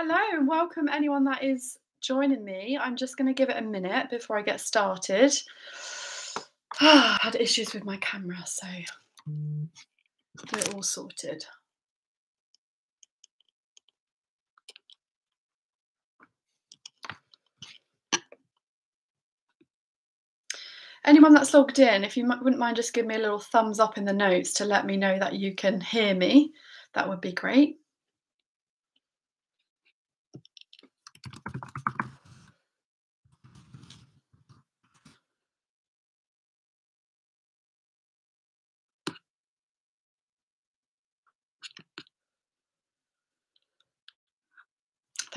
Hello and welcome anyone that is joining me. I'm just going to give it a minute before I get started. I had issues with my camera, so we're all sorted. Anyone that's logged in, if you wouldn't mind just give me a little thumbs up in the notes to let me know that you can hear me, that would be great.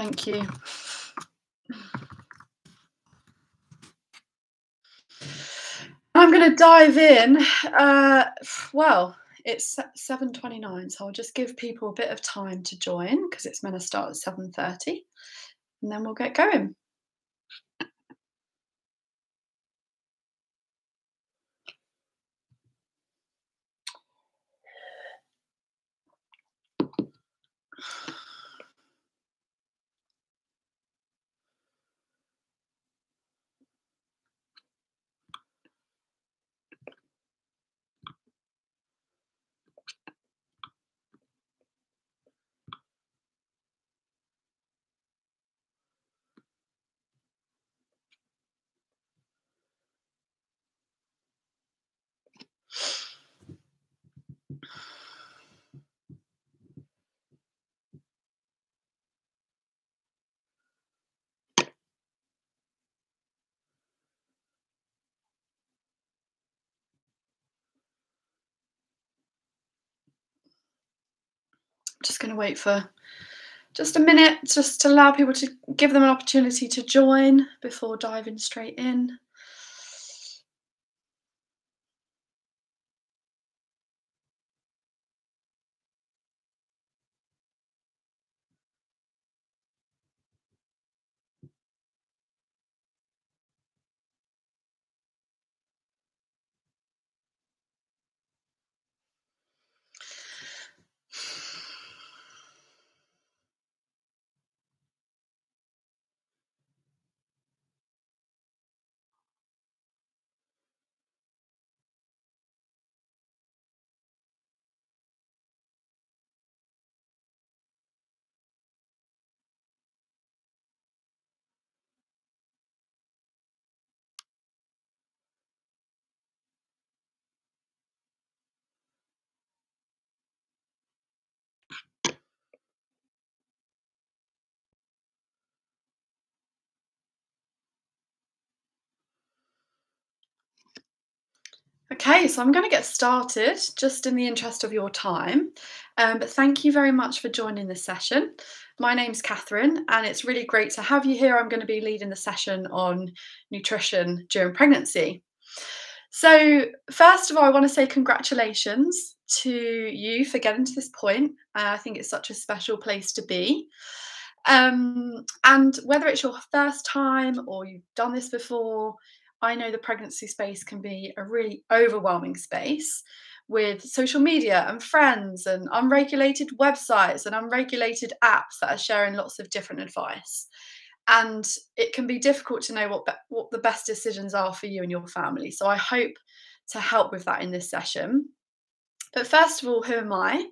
Thank you. I'm going to dive in. Uh, well, it's 7.29, so I'll just give people a bit of time to join because it's meant to start at 7.30 and then we'll get going. Going to wait for just a minute just to allow people to give them an opportunity to join before diving straight in. Okay, so I'm going to get started just in the interest of your time. Um, but thank you very much for joining this session. My name's Katherine, and it's really great to have you here. I'm going to be leading the session on nutrition during pregnancy. So, first of all, I want to say congratulations to you for getting to this point. Uh, I think it's such a special place to be. Um, and whether it's your first time or you've done this before, I know the pregnancy space can be a really overwhelming space with social media and friends and unregulated websites and unregulated apps that are sharing lots of different advice. And it can be difficult to know what, be- what the best decisions are for you and your family. So I hope to help with that in this session. But first of all, who am I?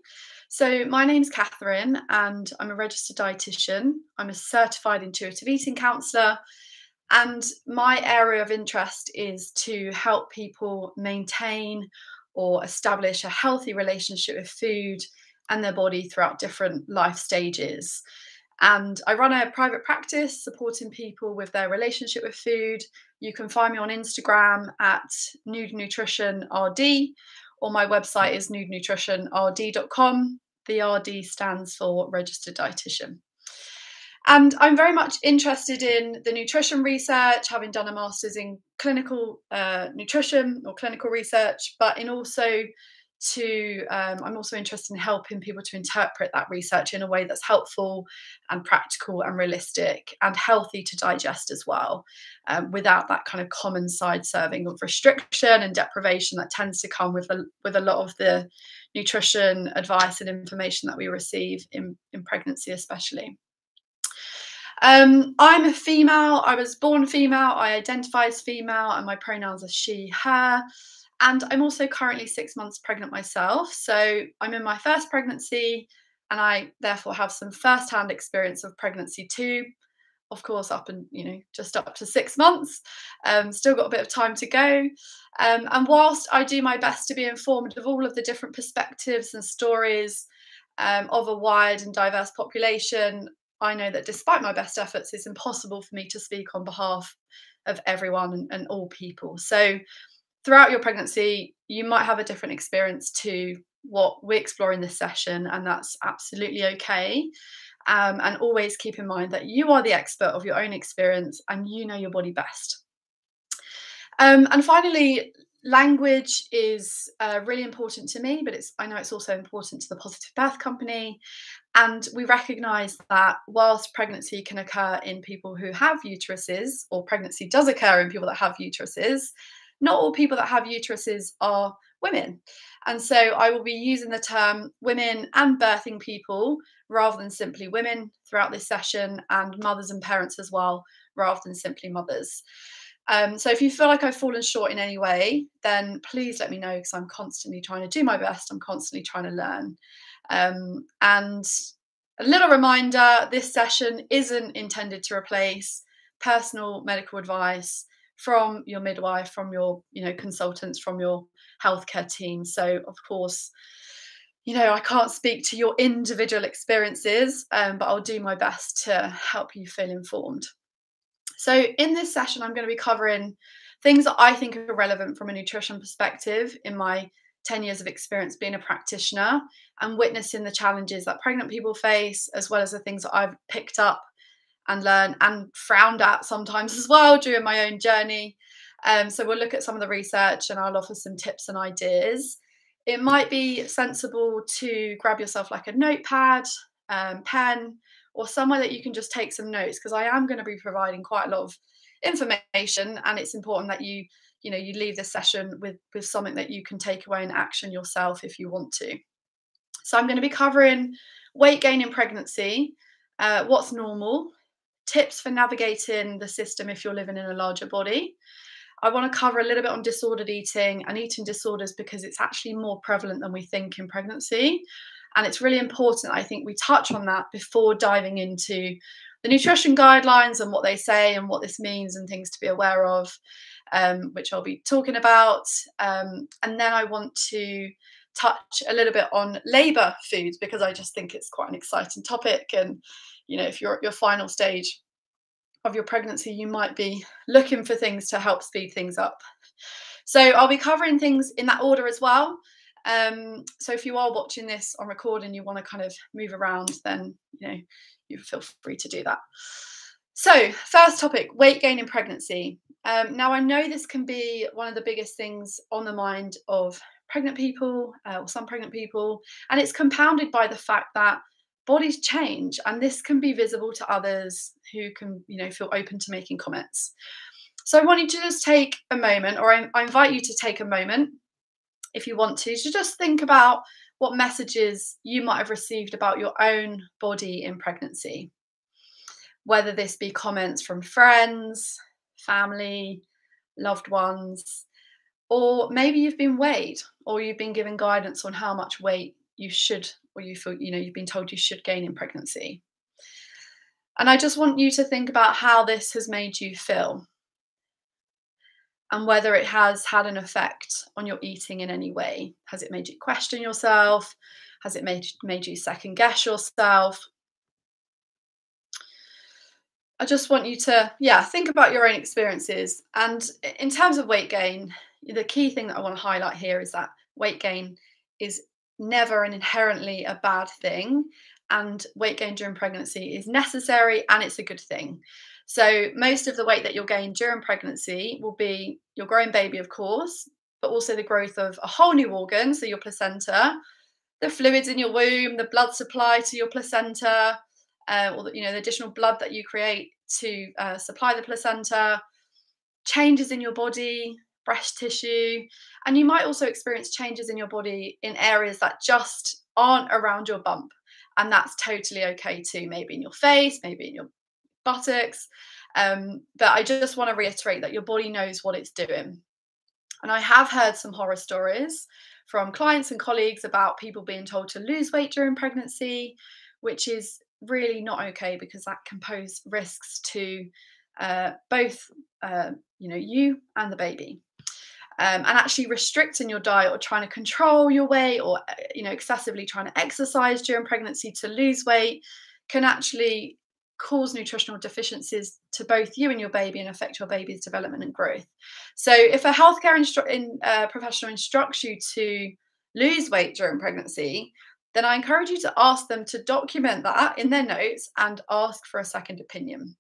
So, my name's Katherine, and I'm a registered dietitian. I'm a certified intuitive eating counsellor, and my area of interest is to help people maintain or establish a healthy relationship with food and their body throughout different life stages. And I run a private practice supporting people with their relationship with food. You can find me on Instagram at Nude Nutrition RD, or my website is nudenutritionrd.com. The RD stands for registered dietitian. And I'm very much interested in the nutrition research, having done a master's in clinical uh, nutrition or clinical research, but in also to um, i'm also interested in helping people to interpret that research in a way that's helpful and practical and realistic and healthy to digest as well um, without that kind of common side serving of restriction and deprivation that tends to come with a, with a lot of the nutrition advice and information that we receive in, in pregnancy especially Um, I'm a female. I was born female. I identify as female, and my pronouns are she, her. And I'm also currently six months pregnant myself. So I'm in my first pregnancy, and I therefore have some first hand experience of pregnancy too. Of course, up and you know, just up to six months. Um, still got a bit of time to go. Um, and whilst I do my best to be informed of all of the different perspectives and stories um, of a wide and diverse population, I know that despite my best efforts, it's impossible for me to speak on behalf of everyone and, and all people. So throughout your pregnancy, you might have a different experience to what we explore in this session, and that's absolutely okay. Um, and always keep in mind that you are the expert of your own experience and you know your body best. Um, and finally, language is uh, really important to me, but it's I know it's also important to the Positive Birth Company. And we recognise that whilst pregnancy can occur in people who have uteruses, or pregnancy does occur in people that have uteruses, not all people that have uteruses are women. And so I will be using the term women and birthing people rather than simply women throughout this session, and mothers and parents as well, rather than simply mothers. Um, so if you feel like I've fallen short in any way, then please let me know because I'm constantly trying to do my best. I'm constantly trying to learn. Um, and a little reminder this session isn't intended to replace personal medical advice from your midwife, from your you know consultants, from your healthcare team. So of course, you know I can't speak to your individual experiences, um, but I'll do my best to help you feel informed. So in this session, I'm going to be covering things that I think are relevant from a nutrition perspective in my 10 years of experience being a practitioner and witnessing the challenges that pregnant people face, as well as the things that I've picked up and learned and frowned at sometimes as well during my own journey. Um, so we'll look at some of the research and I'll offer some tips and ideas. It might be sensible to grab yourself like a notepad, um, pen, or somewhere that you can just take some notes because I am going to be providing quite a lot of information and it's important that you you know you leave this session with with something that you can take away and action yourself if you want to. So i'm going to be covering weight gain in pregnancy uh, what's normal tips for navigating the system if you're living in a larger body i want to cover a little bit on disordered eating and eating disorders because it's actually more prevalent than we think in pregnancy and it's really important i think we touch on that before diving into the nutrition guidelines and what they say and what this means and things to be aware of um, which I'll be talking about. Um, and then I want to touch a little bit on labour foods because I just think it's quite an exciting topic. And, you know, if you're at your final stage of your pregnancy, you might be looking for things to help speed things up. So I'll be covering things in that order as well. Um, so if you are watching this on record and you want to kind of move around, then you know you feel free to do that. So first topic: weight gain in pregnancy. Um, now, I know this can be one of the biggest things on the mind of pregnant people uh, or some pregnant people, and it's compounded by the fact that bodies change, and this can be visible to others who can, you know, feel open to making comments. So I want you to just take a moment, or I, I invite you to take a moment, if you want to, to just think about what messages you might have received about your own body in pregnancy. Whether this be comments from friends, family, loved ones, or maybe you've been weighed or you've been given guidance on how much weight you should or you feel you know you've been told you should gain in pregnancy. And I just want you to think about how this has made you feel and whether it has had an effect on your eating in any way. Has it made you question yourself? Has it made, made you second guess yourself? I just want you to, yeah, think about your own experiences. And in terms of weight gain, the key thing that I want to highlight here is that weight gain is never and inherently a bad thing. And weight gain during pregnancy is necessary and it's a good thing. So, most of the weight that you'll gain during pregnancy will be your growing baby, of course, but also the growth of a whole new organ, so your placenta, the fluids in your womb, the blood supply to your placenta, uh, or the, you know the additional blood that you create to uh, supply the placenta, changes in your body, breast tissue, and you might also experience changes in your body in areas that just aren't around your bump, and that's totally okay too. Maybe in your face, maybe in your buttocks. Um, but I just want to reiterate that your body knows what it's doing. And I have heard some horror stories from clients and colleagues about people being told to lose weight during pregnancy, which is really not okay because that can pose risks to uh, both uh, you know you and the baby. Um, and actually restricting your diet or trying to control your weight or uh, you know excessively trying to exercise during pregnancy to lose weight can actually cause nutritional deficiencies to both you and your baby and affect your baby's development and growth. So, if a healthcare instru- in, uh, professional instructs you to lose weight during pregnancy, then I encourage you to ask them to document that in their notes and ask for a second opinion.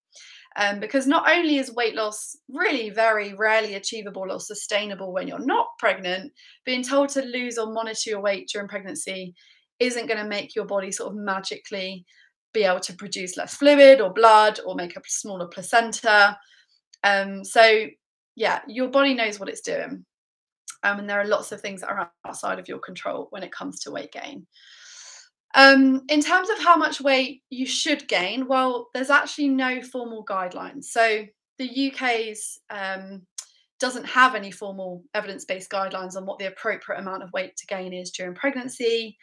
Um, because not only is weight loss really very rarely achievable or sustainable when you're not pregnant, being told to lose or monitor your weight during pregnancy isn't going to make your body sort of magically be able to produce less fluid or blood or make a smaller placenta. Um, so, yeah, your body knows what it's doing. Um, and there are lots of things that are outside of your control when it comes to weight gain. Um, in terms of how much weight you should gain, well, there's actually no formal guidelines. So the UK's um, doesn't have any formal evidence based guidelines on what the appropriate amount of weight to gain is during pregnancy.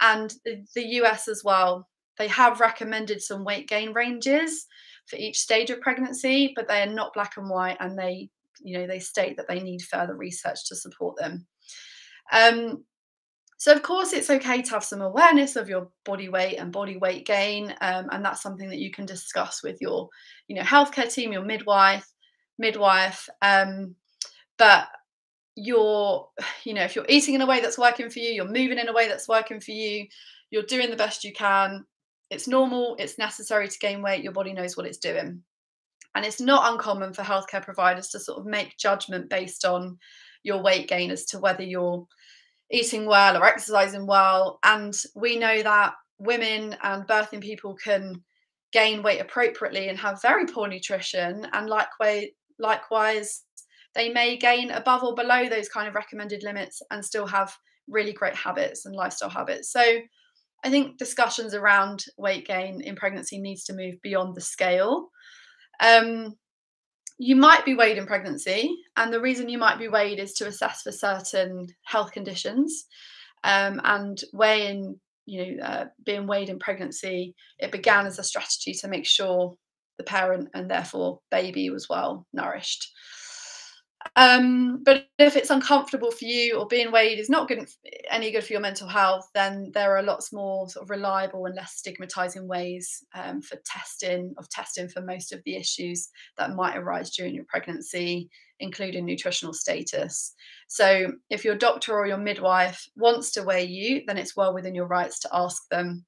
And the, US as well, they have recommended some weight gain ranges for each stage of pregnancy, but they are not black and white and they, you know, they state that they need further research to support them. Um, so, of course, it's okay to have some awareness of your body weight and body weight gain, um, and that's something that you can discuss with your, you know, healthcare team, your midwife, midwife. Um, but you're, you know, if you're eating in a way that's working for you, you're moving in a way that's working for you, you're doing the best you can. It's normal. It's necessary to gain weight. Your body knows what it's doing, and it's not uncommon for healthcare providers to sort of make judgment based on your weight gain as to whether you're eating well or exercising well. And we know that women and birthing people can gain weight appropriately and have very poor nutrition. And likewise, likewise, they may gain above or below those kind of recommended limits and still have really great habits and lifestyle habits. So I think discussions around weight gain in pregnancy needs to move beyond the scale. Um, you might be weighed in pregnancy, and the reason you might be weighed is to assess for certain health conditions. Um, and weighing, you know, uh, being weighed in pregnancy, it began as a strategy to make sure the parent and therefore baby was well nourished. Um, but if it's uncomfortable for you or being weighed is not good any good for your mental health, then there are lots more sort of reliable and less stigmatizing ways um, for testing of testing for most of the issues that might arise during your pregnancy, including nutritional status. So if your doctor or your midwife wants to weigh you, then it's well within your rights to ask them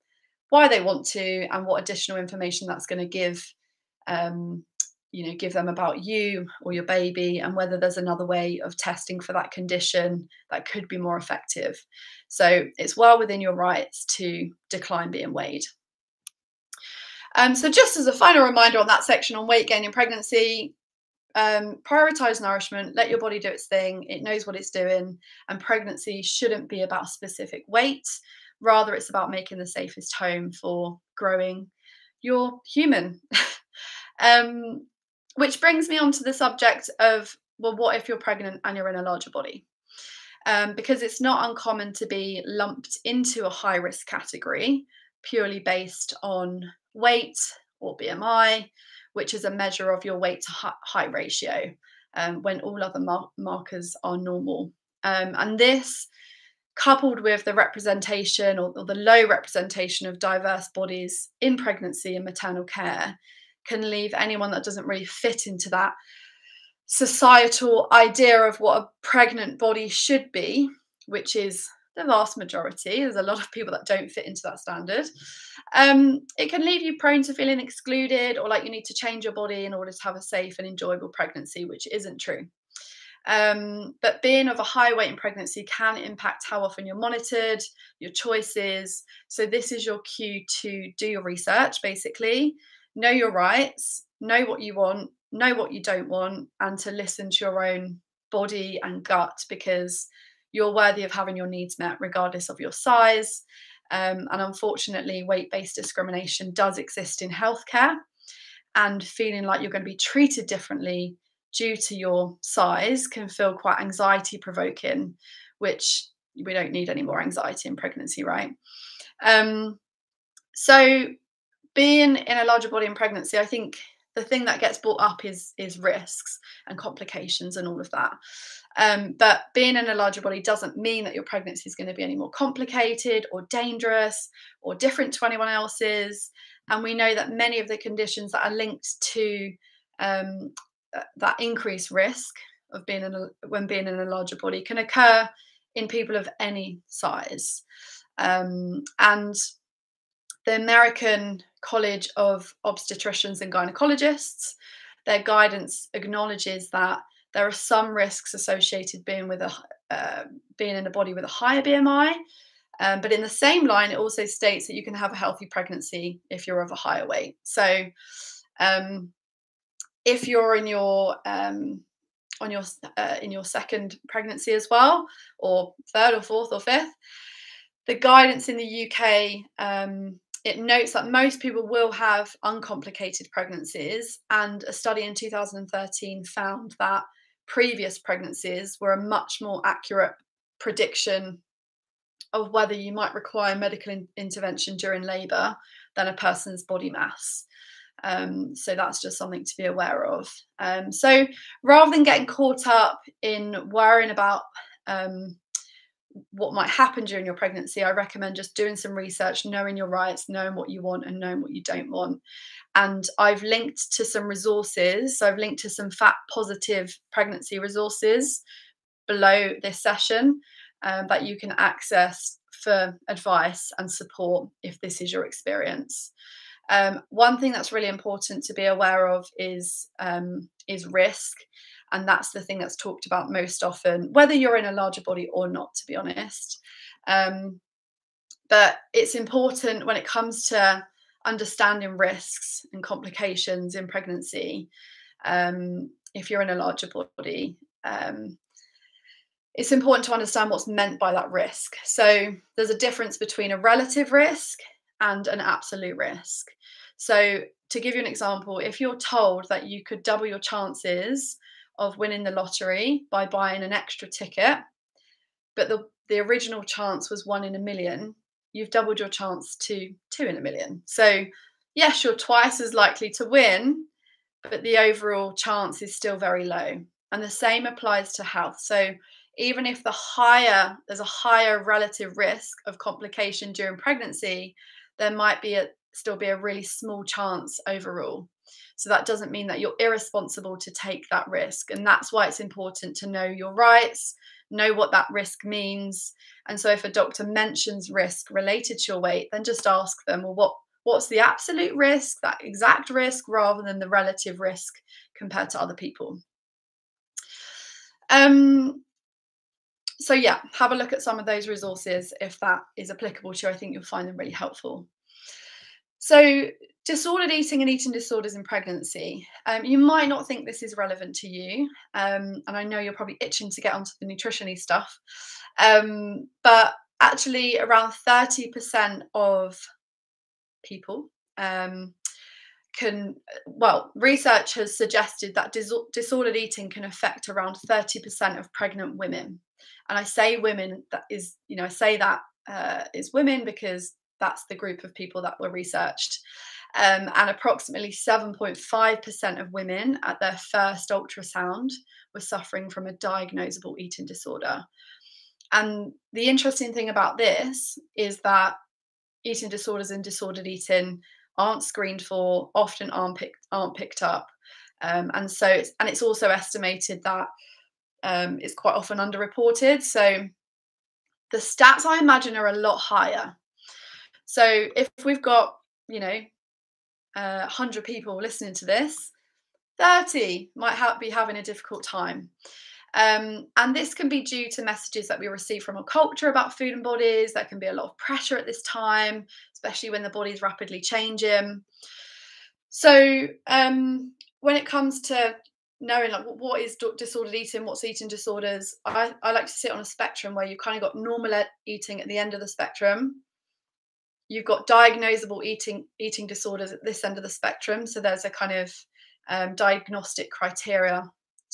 why they want to and what additional information that's going to give um, you know give them about you or your baby and whether there's another way of testing for that condition that could be more effective. So it's well within your rights to decline being weighed. Um, so just as a final reminder on that section on weight gain in pregnancy um, prioritize nourishment let your body do its thing it knows what it's doing and pregnancy shouldn't be about specific weight rather it's about making the safest home for growing your human. Um, which brings me on to the subject of well, what if you're pregnant and you're in a larger body? Um, because it's not uncommon to be lumped into a high risk category purely based on weight or BMI, which is a measure of your weight to height ratio um, when all other mar- markers are normal. Um, and this, coupled with the representation or, or the low representation of diverse bodies in pregnancy and maternal care, can leave anyone that doesn't really fit into that societal idea of what a pregnant body should be, which is the vast majority. There's a lot of people that don't fit into that standard. Um, it can leave you prone to feeling excluded or like you need to change your body in order to have a safe and enjoyable pregnancy, which isn't true. Um, but being of a high weight in pregnancy can impact how often you're monitored, your choices. So, this is your cue to do your research basically know your rights, know what you want, know what you don't want, and to listen to your own body and gut because you're worthy of having your needs met regardless of your size. Um, and unfortunately, weight based discrimination does exist in healthcare. and feeling like you're going to be treated differently due to your size can feel quite anxiety provoking, which we don't need any more anxiety in pregnancy, right? Um, so being in a larger body in pregnancy, I think the thing that gets brought up is is risks and complications and all of that. Um, but being in a larger body doesn't mean that your pregnancy is going to be any more complicated or dangerous or different to anyone else's. And we know that many of the conditions that are linked to um, uh, that increased risk of being in a, when being in a larger body can occur in people of any size. Um, and the American College of Obstetricians and Gynecologists, their guidance acknowledges that there are some risks associated being with a uh, being in a body with a higher BMI. Um, but in the same line, it also states that you can have a healthy pregnancy if you're of a higher weight. So, um, if you're in your um, on your uh, in your second pregnancy as well, or third, or fourth, or fifth, the guidance in the UK um, it notes that most people will have uncomplicated pregnancies, and a study in 2013 found that previous pregnancies were a much more accurate prediction of whether you might require medical in- intervention during labour than a person's body mass. Um, so that's just something to be aware of. Um, so rather than getting caught up in worrying about um, what might happen during your pregnancy, I recommend just doing some research, knowing your rights, knowing what you want, and knowing what you don't want. And I've linked to some resources. So I've linked to some fat positive pregnancy resources below this session um, that you can access for advice and support if this is your experience. Um, one thing that's really important to be aware of is um, is risk and that's the thing that's talked about most often whether you're in a larger body or not to be honest. Um, but it's important when it comes to understanding risks and complications in pregnancy um, if you're in a larger body um, it's important to understand what's meant by that risk. So there's a difference between a relative risk and an absolute risk. So to give you an example if you're told that you could double your chances of winning the lottery by buying an extra ticket, but the, the original chance was one in a million, you've doubled your chance to two in a million. So, yes, you're twice as likely to win, but the overall chance is still very low. And the same applies to health. So, even if the higher there's a higher relative risk of complication during pregnancy, there might be a still be a really small chance overall. So that doesn't mean that you're irresponsible to take that risk. And that's why it's important to know your rights, know what that risk means. And so if a doctor mentions risk related to your weight, then just ask them, well, what what's the absolute risk, that exact risk, rather than the relative risk compared to other people. Um, so yeah, have a look at some of those resources if that is applicable to you. I think you'll find them really helpful. So disordered eating and eating disorders in pregnancy. Um, you might not think this is relevant to you, um, and I know you're probably itching to get onto the nutritiony stuff, um, but actually, around 30% of people um, can, well, research has suggested that dis- disordered eating can affect around 30% of pregnant women. And I say women, that is, you know, I say that uh, is women because that's the group of people that were researched. Um, and approximately 7.5% of women at their first ultrasound were suffering from a diagnosable eating disorder. And the interesting thing about this is that eating disorders and disordered eating aren't screened for, often aren't picked, aren't picked up. Um, and so, it's, and it's also estimated that um, it's quite often underreported. So the stats I imagine are a lot higher. So if we've got, you know, uh, 100 people listening to this, 30 might ha- be having a difficult time. Um, and this can be due to messages that we receive from our culture about food and bodies. There can be a lot of pressure at this time, especially when the body is rapidly changing. So, um, when it comes to knowing like what is disordered eating, what's eating disorders, I, I like to sit on a spectrum where you've kind of got normal eating at the end of the spectrum, you've got diagnosable eating eating disorders at this end of the spectrum. So there's a kind of um, diagnostic criteria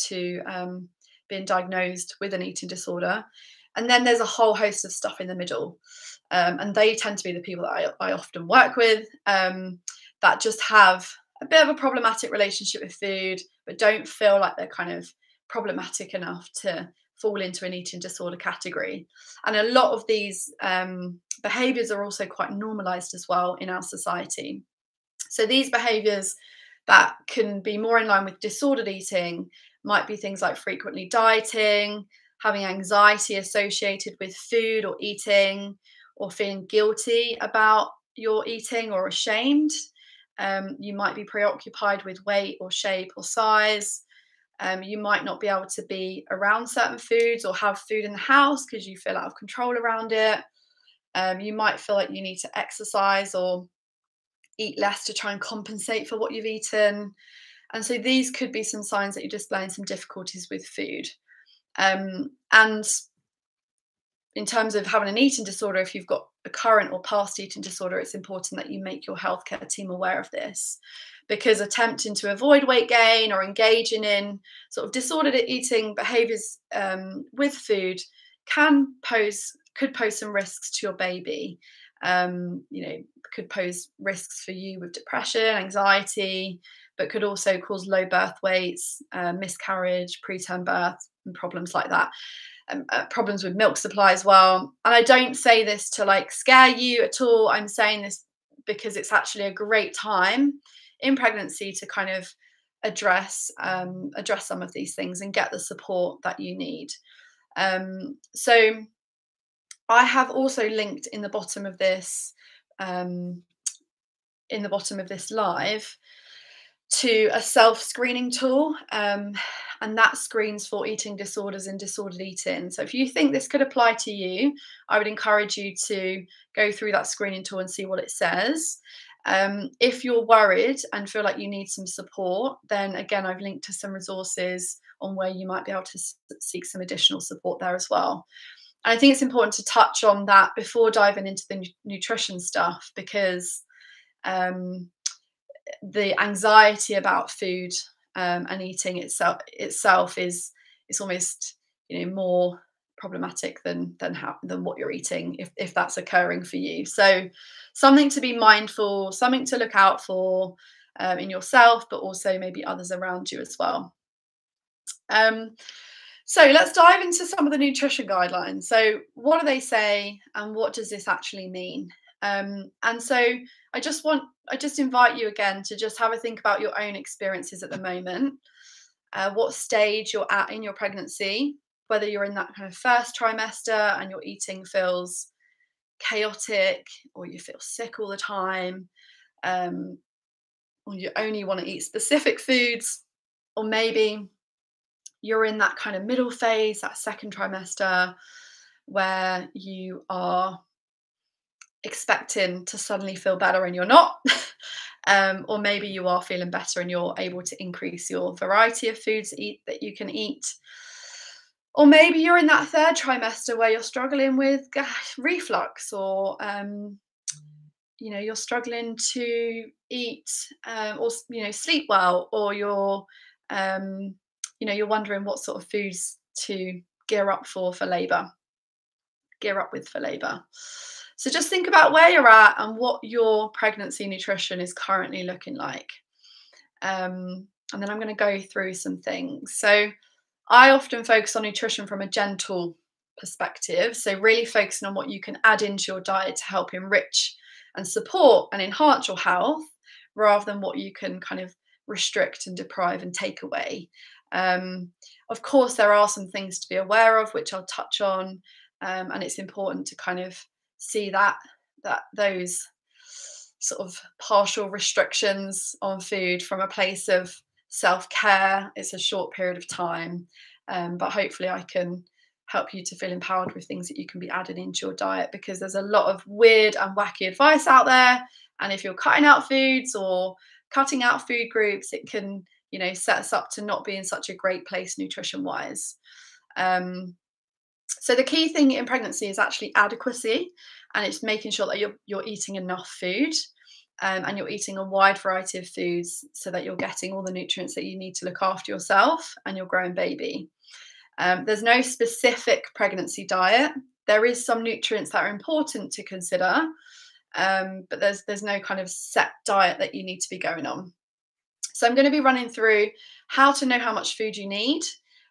to um, being diagnosed with an eating disorder. And then there's a whole host of stuff in the middle. Um, and they tend to be the people that I, I often work with um, that just have a bit of a problematic relationship with food, but don't feel like they're kind of problematic enough to fall into an eating disorder category. And a lot of these um, behaviors are also quite normalized as well in our society. So these behaviors that can be more in line with disordered eating might be things like frequently dieting, having anxiety associated with food or eating, or feeling guilty about your eating or ashamed. Um, you might be preoccupied with weight or shape or size. Um, you might not be able to be around certain foods or have food in the house because you feel out of control around it. Um, you might feel like you need to exercise or eat less to try and compensate for what you've eaten. And so these could be some signs that you're displaying some difficulties with food. Um, and in terms of having an eating disorder, if you've got a current or past eating disorder, it's important that you make your healthcare team aware of this because attempting to avoid weight gain or engaging in sort of disordered eating behaviors um, with food can pose could pose some risks to your baby. Um, you know could pose risks for you with depression anxiety but could also cause low birth weights uh, miscarriage preterm birth and problems like that. Um, uh, problems with milk supply as well. And i don't say this to like scare you at all. I'm saying this because it's actually a great time in pregnancy to kind of address um, address some of these things and get the support that you need. Um, so I have also linked in the bottom of this um, in the bottom of this live to a self screening tool, um, and that screens for eating disorders and disordered eating. So, if you think this could apply to you, I would encourage you to go through that screening tool and see what it says. Um, if you're worried and feel like you need some support, then again, I've linked to some resources on where you might be able to seek some additional support there as well. And I think it's important to touch on that before diving into the nutrition stuff because um, the anxiety about food um, and eating itself itself is it's almost you know more problematic than than how than what you're eating if if that's occurring for you. So something to be mindful, something to look out for um, in yourself, but also maybe others around you as well. Um, so let's dive into some of the nutrition guidelines. So what do they say, and what does this actually mean? Um, and so I just want, I just invite you again to just have a think about your own experiences at the moment, uh, what stage you're at in your pregnancy, whether you're in that kind of first trimester and your eating feels chaotic or you feel sick all the time um, or you only want to eat specific foods or maybe you're in that kind of middle phase that second trimester where you are expecting to suddenly feel better and you're not um, or maybe you are feeling better and you're able to increase your variety of foods eat, that you can eat or maybe you're in that third trimester where you're struggling with reflux or um, you know you're struggling to eat um, or you know sleep well or you're um, you know you're wondering what sort of foods to gear up for for labor gear up with for labor. So just think about where you're at and what your pregnancy nutrition is currently looking like. Um, and then i'm going to go through some things. So I often focus on nutrition from a gentle perspective. So, really focusing on what you can add into your diet to help enrich and support and enhance your health rather than what you can kind of restrict and deprive and take away. Um, of course, there are some things to be aware of, which I'll touch on, um, and it's important to kind of see that that those sort of partial restrictions on food from a place of self care. It's a short period of time, um, but hopefully, I can help you to feel empowered with things that you can be adding into your diet because there's a lot of weird and wacky advice out there. And if you're cutting out foods or cutting out food groups, it can, you know, set us up to not be in such a great place nutrition wise. Um, So the key thing in pregnancy is actually adequacy, and it's making sure that you're you're eating enough food. Um, and you're eating a wide variety of foods so that you're getting all the nutrients that you need to look after yourself and your growing baby. Um, there's no specific pregnancy diet. There is some nutrients that are important to consider, um, but there's there's no kind of set diet that you need to be going on. So I'm going to be running through how to know how much food you need,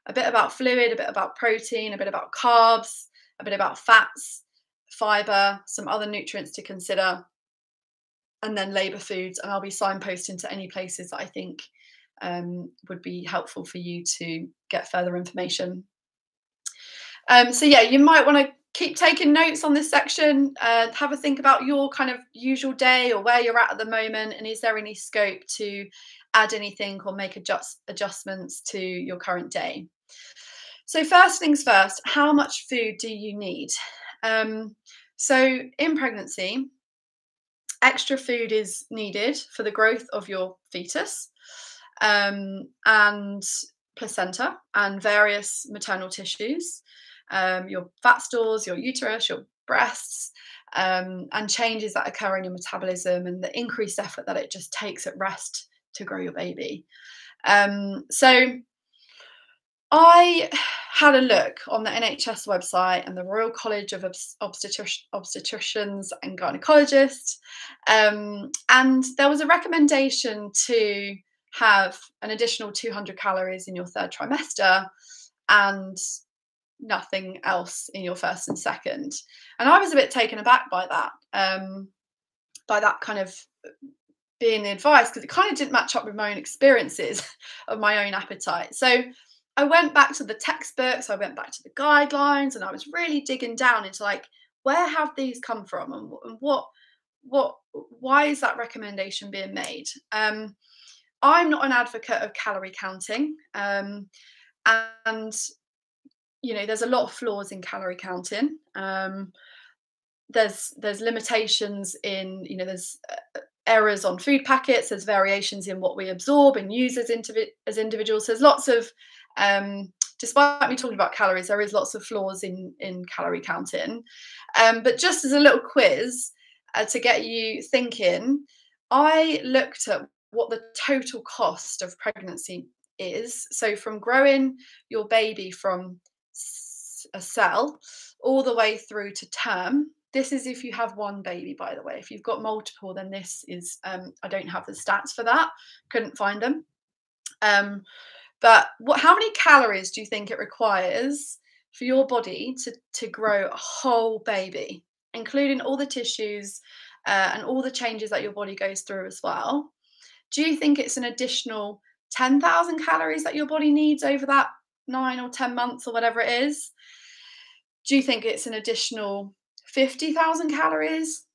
a bit about fluid, a bit about protein, a bit about carbs, a bit about fats, fiber, some other nutrients to consider, and then labour foods. And I'll be signposting to any places that I think um, would be helpful for you to get further information. Um, so yeah, you might want to keep taking notes on this section. Uh, have a think about your kind of usual day or where you're at at the moment, and is there any scope to add anything or make adjust adjustments to your current day. So first things first, how much food do you need? Um, so in pregnancy, extra food is needed for the growth of your fetus um, and placenta and various maternal tissues, um, your fat stores, your uterus, your breasts, um, and changes that occur in your metabolism and the increased effort that it just takes at rest to grow your baby. Um, so I had a look on the NHS website and the Royal College of Obstetric- Obstetricians and Gynecologists, um, and there was a recommendation to have an additional 200 calories in your third trimester and nothing else in your first and second. And I was a bit taken aback by that, um, by that kind of being the advice because it kind of didn't match up with my own experiences of my own appetite. So I went back to the textbooks, I went back to the guidelines, and I was really digging down into like where have these come from and, and what what why is that recommendation being made? Um, I'm not an advocate of calorie counting, um, and you know there's a lot of flaws in calorie counting. Um, there's there's limitations in you know there's uh, errors on food packets there's variations in what we absorb and use as, indiv- as individuals there's lots of um, despite me talking about calories there is lots of flaws in in calorie counting um, but just as a little quiz uh, to get you thinking i looked at what the total cost of pregnancy is so from growing your baby from a cell all the way through to term this is if you have one baby, by the way. If you've got multiple, then this is, um, I don't have the stats for that, couldn't find them. Um, but what, how many calories do you think it requires for your body to, to grow a whole baby, including all the tissues uh, and all the changes that your body goes through as well? Do you think it's an additional 10,000 calories that your body needs over that nine or 10 months or whatever it is? Do you think it's an additional 50,000 calories?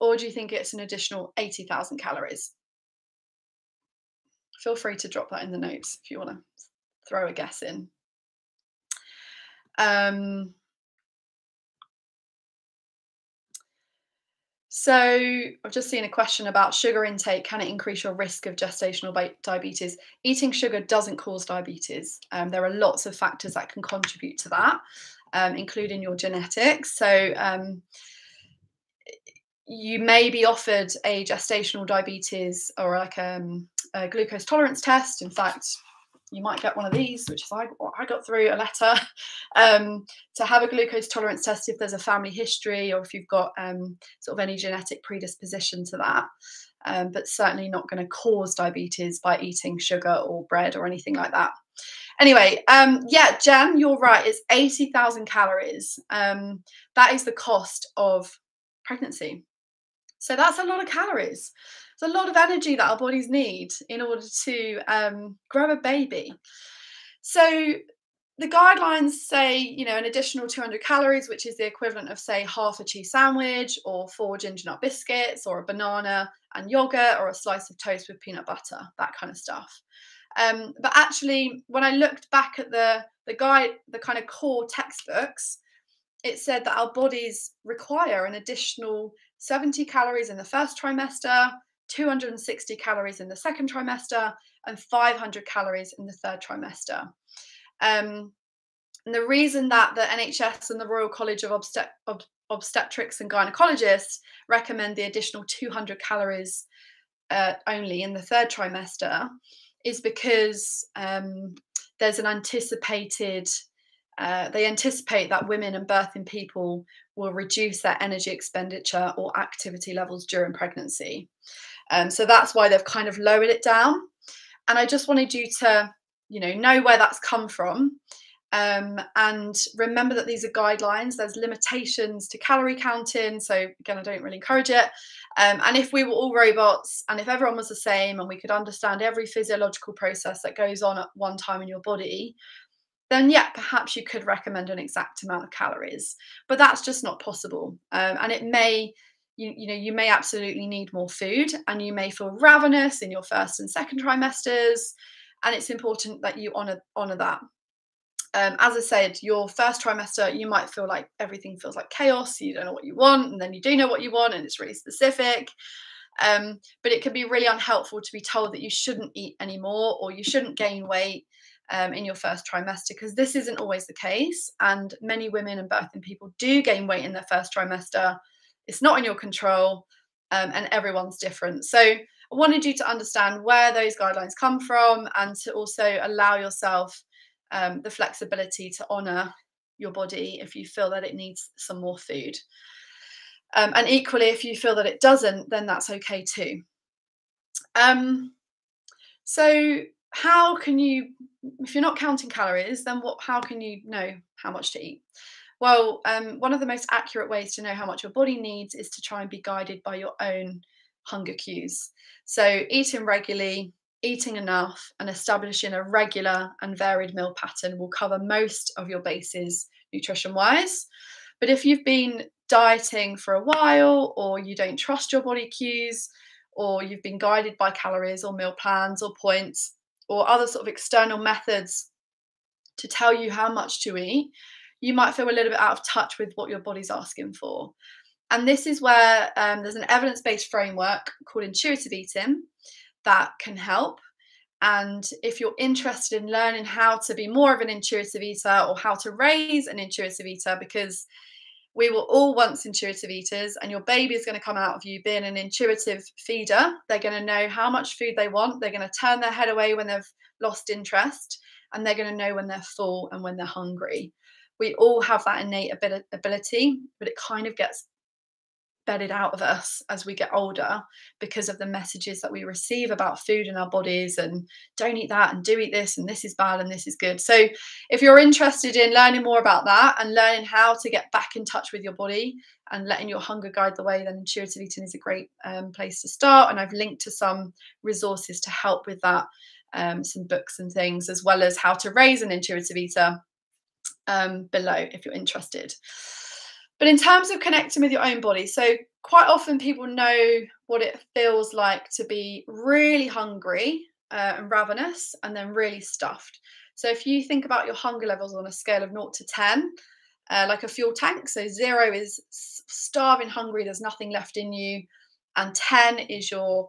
Or do you think it's an additional 80,000 calories? Feel free to drop that in the notes if you want to throw a guess in. Um, so I've just seen a question about sugar intake. Can it increase your risk of gestational diabetes? Eating sugar doesn't cause diabetes. Um, there are lots of factors that can contribute to that um, including your genetics. So um, you may be offered a gestational diabetes or like um, a glucose tolerance test. In fact, you might get one of these, which is I, I got through a letter um, to have a glucose tolerance test if there's a family history or if you've got um, sort of any genetic predisposition to that. Um, but certainly not going to cause diabetes by eating sugar or bread or anything like that. Anyway, um, yeah, Jen, you're right. It's 80,000 calories. Um, that is the cost of pregnancy. So that's a lot of calories. It's a lot of energy that our bodies need in order to um, grow a baby. So the guidelines say, you know, an additional 200 calories, which is the equivalent of, say, half a cheese sandwich or four ginger nut biscuits or a banana and yogurt or a slice of toast with peanut butter, that kind of stuff. Um, but actually, when I looked back at the the guide, the kind of core textbooks, it said that our bodies require an additional 70 calories in the first trimester, 260 calories in the second trimester, and 500 calories in the third trimester. Um, And the reason that the NHS and the Royal College of Obstet- Ob- Obstetrics and Gynecologists recommend the additional 200 calories uh, only in the third trimester is because um, there's an anticipated uh, they anticipate that women and birthing people will reduce their energy expenditure or activity levels during pregnancy. Um, so that's why they've kind of lowered it down. And I just wanted you to, you know, know where that's come from. Um, and remember that these are guidelines. There's limitations to calorie counting. So again, I don't really encourage it. Um, and if we were all robots and if everyone was the same and we could understand every physiological process that goes on at one time in your body, then yeah, perhaps you could recommend an exact amount of calories. But that's just not possible. Um, and it may, you, you know, you may absolutely need more food and you may feel ravenous in your first and second trimesters. And it's important that you honor honor that. Um, as I said, your first trimester, you might feel like everything feels like chaos. You don't know what you want, and then you do know what you want, and it's really specific. Um, but it can be really unhelpful to be told that you shouldn't eat anymore or you shouldn't gain weight um, in your first trimester because this isn't always the case. And many women and birthing people do gain weight in their first trimester. It's not in your control, um, and everyone's different. So I wanted you to understand where those guidelines come from and to also allow yourself um, the flexibility to honor your body if you feel that it needs some more food. Um, and equally, if you feel that it doesn't, then that's okay too. Um, so how can you if you're not counting calories then what how can you know how much to eat well um, one of the most accurate ways to know how much your body needs is to try and be guided by your own hunger cues. So eating regularly eating enough and establishing a regular and varied meal pattern will cover most of your bases nutrition wise but if you've been dieting for a while or you don't trust your body cues or you've been guided by calories or meal plans or points or other sort of external methods to tell you how much to eat, you might feel a little bit out of touch with what your body's asking for. And this is where um, there's an evidence based framework called intuitive eating that can help. And if you're interested in learning how to be more of an intuitive eater or how to raise an intuitive eater, because we were all once intuitive eaters, and your baby is going to come out of you being an intuitive feeder. They're going to know how much food they want. They're going to turn their head away when they've lost interest, and they're going to know when they're full and when they're hungry. We all have that innate ability, but it kind of gets bedded out of us as we get older because of the messages that we receive about food in our bodies and don't eat that and do eat this and this is bad and this is good. So, if you're interested in learning more about that and learning how to get back in touch with your body and letting your hunger guide the way, then intuitive eating is a great um, place to start. And I've linked to some resources to help with that, um, some books and things, as well as how to raise an intuitive eater um, below if you're interested. But in terms of connecting with your own body, so quite often people know what it feels like to be really hungry uh, and ravenous and then really stuffed. So if you think about your hunger levels on a scale of 0 to 10, uh, like a fuel tank, so zero is starving hungry, there's nothing left in you, and 10 is your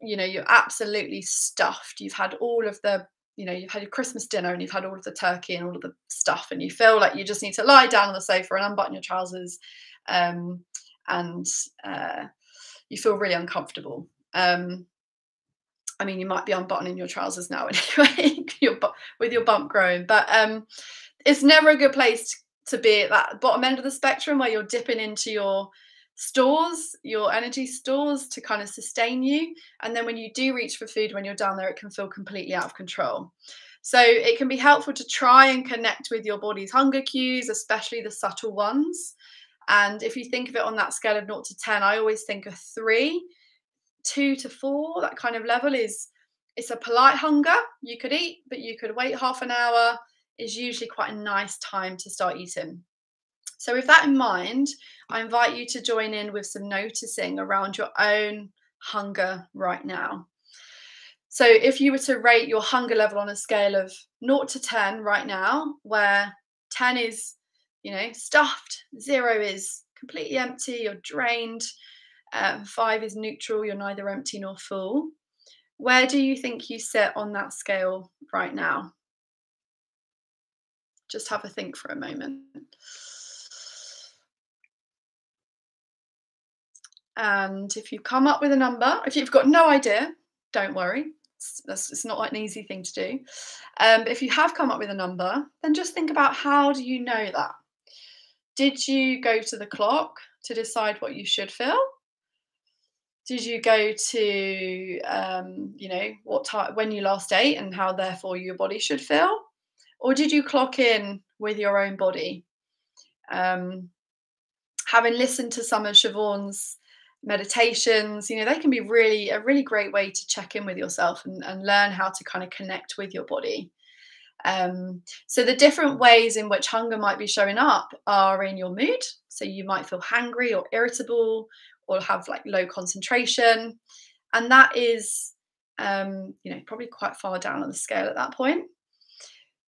you know you're absolutely stuffed you've had all of the you know, you've had your Christmas dinner and you've had all of the turkey and all of the stuff, and you feel like you just need to lie down on the sofa and unbutton your trousers, um, and uh, you feel really uncomfortable. Um, I mean, you might be unbuttoning your trousers now anyway, your, with your bump growing, but um, it's never a good place to be at that bottom end of the spectrum where you're dipping into your stores, your energy stores to kind of sustain you. And then when you do reach for food when you're down there, it can feel completely out of control. So it can be helpful to try and connect with your body's hunger cues, especially the subtle ones. And if you think of it on that scale of 0 to 10, I always think a three, two to four, that kind of level is it's a polite hunger. You could eat, but you could wait half an hour is usually quite a nice time to start eating. So, with that in mind, I invite you to join in with some noticing around your own hunger right now. So, if you were to rate your hunger level on a scale of 0 to 10 right now, where 10 is, you know, stuffed, zero is completely empty, you're drained, uh, five is neutral, you're neither empty nor full. Where do you think you sit on that scale right now? Just have a think for a moment. And if you come up with a number, if you've got no idea, don't worry. It's, it's not an easy thing to do. Um, but if you have come up with a number, then just think about how do you know that? Did you go to the clock to decide what you should feel? Did you go to, um, you know, what time when you last ate and how therefore your body should feel? Or did you clock in with your own body? Um, having listened to some of Siobhan's meditations you know they can be really a really great way to check in with yourself and, and learn how to kind of connect with your body. Um, so the different ways in which hunger might be showing up are in your mood. So you might feel hangry or irritable or have like low concentration. And that is um, you know probably quite far down on the scale at that point.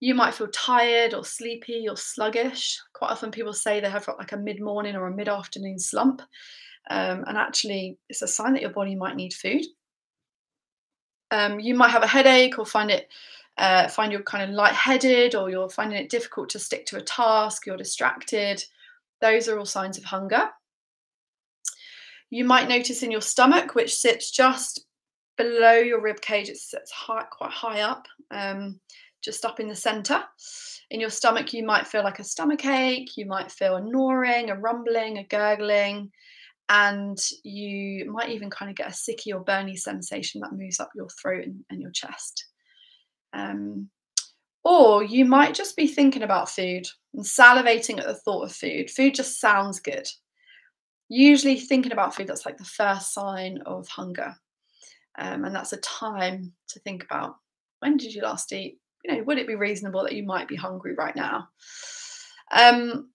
You might feel tired or sleepy or sluggish. Quite often people say they have like a mid-morning or a mid-afternoon slump um, and actually, it's a sign that your body might need food. Um, you might have a headache or find it uh, find you're kind of lightheaded or you're finding it difficult to stick to a task, you're distracted. Those are all signs of hunger. You might notice in your stomach, which sits just below your rib cage, it sits high, quite high up, um, just up in the center. In your stomach, you might feel like a stomach ache, you might feel a gnawing, a rumbling, a gurgling, and you might even kind of get a sicky or burny sensation that moves up your throat and, and your chest. Um, or you might just be thinking about food and salivating at the thought of food. Food just sounds good. Usually, thinking about food, that's like the first sign of hunger. Um, and that's a time to think about when did you last eat? You know, would it be reasonable that you might be hungry right now? Um,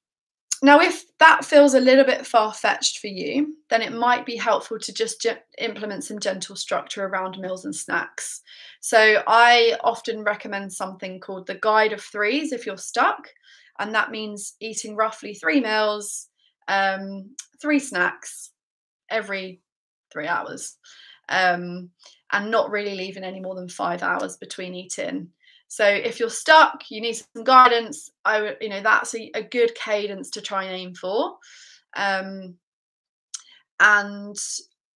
now, if that feels a little bit far fetched for you, then it might be helpful to just ge- implement some gentle structure around meals and snacks. So, I often recommend something called the Guide of Threes if you're stuck, and that means eating roughly three meals, um, three snacks every three hours, um, and not really leaving any more than five hours between eating. So if you're stuck, you need some guidance. I would, you know, that's a, a good cadence to try and aim for. Um, and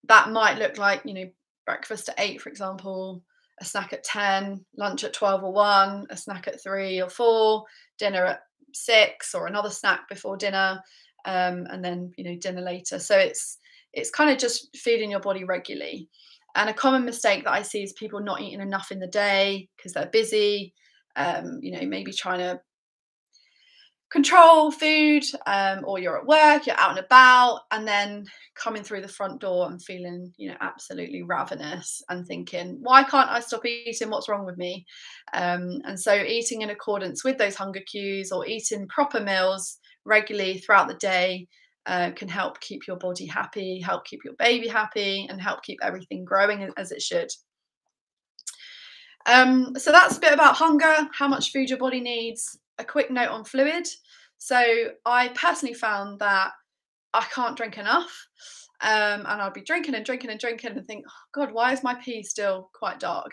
that might look like, you know, breakfast at eight, for example, a snack at 10, lunch at 12 or 1, a snack at 3 or 4, dinner at 6 or another snack before dinner, um, and then, you know, dinner later. So it's it's kind of just feeding your body regularly. And a common mistake that I see is people not eating enough in the day because they're busy, um, you know, maybe trying to control food, um, or you're at work, you're out and about, and then coming through the front door and feeling, you know, absolutely ravenous and thinking, why can't I stop eating? What's wrong with me? Um, and so, eating in accordance with those hunger cues or eating proper meals regularly throughout the day uh, can help keep your body happy, help keep your baby happy, and help keep everything growing as it should. Um, so that's a bit about hunger, how much food your body needs. A quick note on fluid. So I personally found that I can't drink enough. Um, and I'll be drinking and drinking and drinking and think, oh God, why is my pee still quite dark?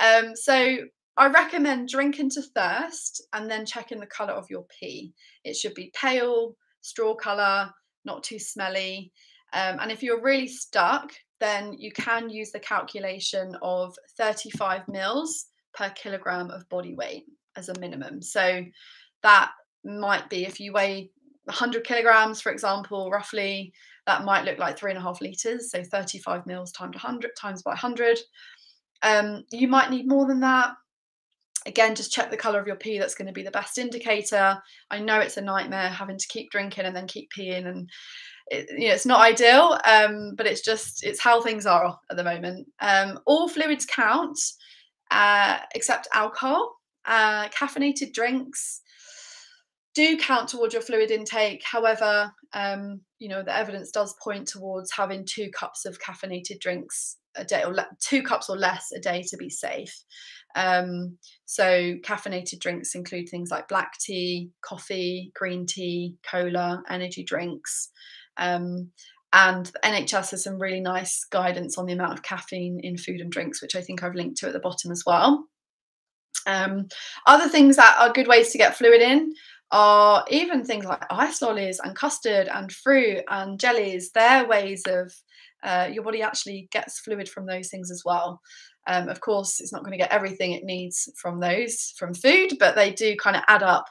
Um, so I recommend drinking to thirst and then checking the colour of your pee. It should be pale, straw colour, not too smelly. Um, and if you're really stuck, then you can use the calculation of 35 mils per kilogram of body weight as a minimum. So that might be if you weigh 100 kilograms, for example, roughly, that might look like three and a half liters. So 35 mils times 100 times by 100. Um, you might need more than that again just check the color of your pee that's going to be the best indicator. I know it's a nightmare having to keep drinking and then keep peeing and it, you know it's not ideal um, but it's just it's how things are at the moment. Um, all fluids count uh, except alcohol uh, caffeinated drinks do count towards your fluid intake. However um, you know the evidence does point towards having two cups of caffeinated drinks a day or two cups or less a day to be safe um, so caffeinated drinks include things like black tea, coffee, green tea, cola, energy drinks. Um, and NHS has some really nice guidance on the amount of caffeine in food and drinks, which I think I've linked to at the bottom as well. Um, other things that are good ways to get fluid in are even things like ice lollies and custard and fruit and jellies. They're ways of uh, your body actually gets fluid from those things as well. Um, of course, it's not going to get everything it needs from those from food, but they do kind of add up,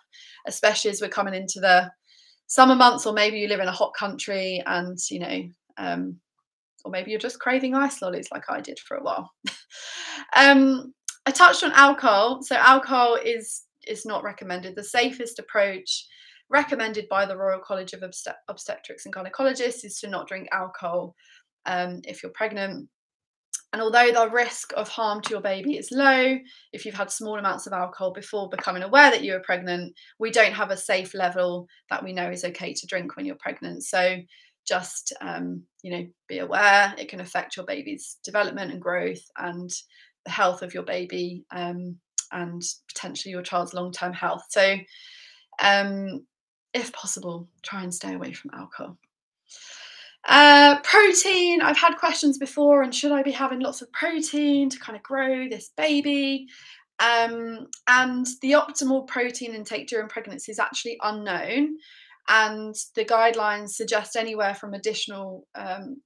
especially as we're coming into the summer months, or maybe you live in a hot country and you know, um, or maybe you're just craving ice lollies like I did for a while. um, I touched on alcohol. So alcohol is is not recommended. The safest approach recommended by the Royal College of Obstet- Obstetrics and Gynecologists is to not drink alcohol um, if you're pregnant. And although the risk of harm to your baby is low, if you've had small amounts of alcohol before becoming aware that you are pregnant, we don't have a safe level that we know is okay to drink when you're pregnant. So just um, you know, be aware it can affect your baby's development and growth and the health of your baby um, and potentially your child's long-term health. So um, if possible, try and stay away from alcohol. Uh, protein, I've had questions before, and should I be having lots of protein to kind of grow this baby? Um, and the optimal protein intake during pregnancy is actually unknown. And the guidelines suggest anywhere from additional, um,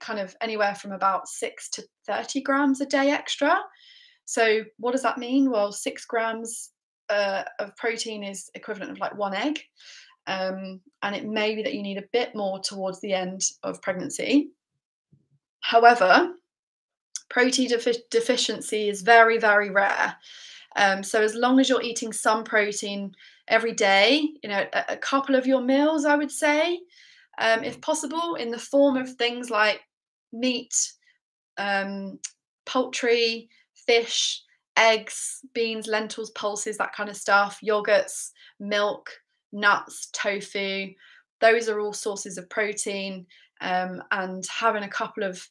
kind of anywhere from about six to 30 grams a day extra. So, what does that mean? Well, six grams uh, of protein is equivalent of like one egg. Um, and it may be that you need a bit more towards the end of pregnancy. However, protein defi- deficiency is very, very rare. Um, so as long as you're eating some protein every day, you know, a, a couple of your meals, I would say, um, if possible, in the form of things like meat, um, poultry, fish, eggs, beans, lentils, pulses, that kind of stuff, yogurts, milk, nuts, tofu. Those are all sources of protein. Um, and having a couple of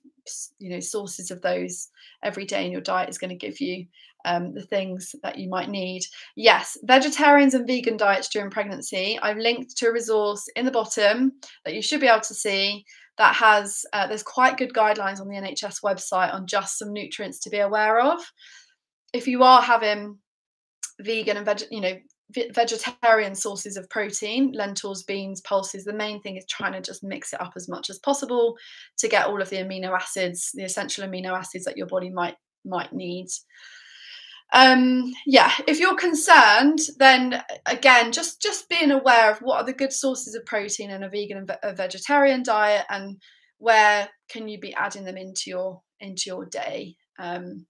you know sources of those every day in your diet is going to give you um, the things that you might need. Yes, vegetarians and vegan diets during pregnancy. I've linked to a resource in the bottom that you should be able to see that has uh, there's quite good guidelines on the NHS website on just some nutrients to be aware of. If you are having vegan and veg, you know vegetarian sources of protein lentils beans pulses the main thing is trying to just mix it up as much as possible to get all of the amino acids the essential amino acids that your body might might need. Um yeah if you're concerned then again just just being aware of what are the good sources of protein in a vegan and a vegetarian diet and where can you be adding them into your into your day. Um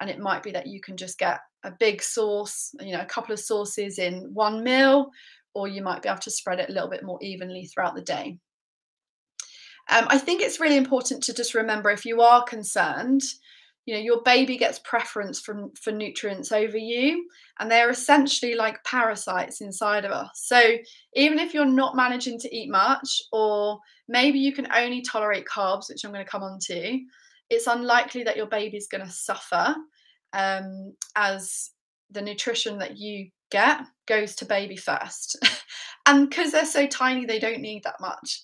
and it might be that you can just get a big source, you know, a couple of sources in one meal, or you might be able to spread it a little bit more evenly throughout the day. Um, I think it's really important to just remember if you are concerned, you know, your baby gets preference from for nutrients over you, and they're essentially like parasites inside of us. So even if you're not managing to eat much, or maybe you can only tolerate carbs, which I'm going to come on to, it's unlikely that your baby's going to suffer um, as the nutrition that you get goes to baby first. and because they're so tiny, they don't need that much.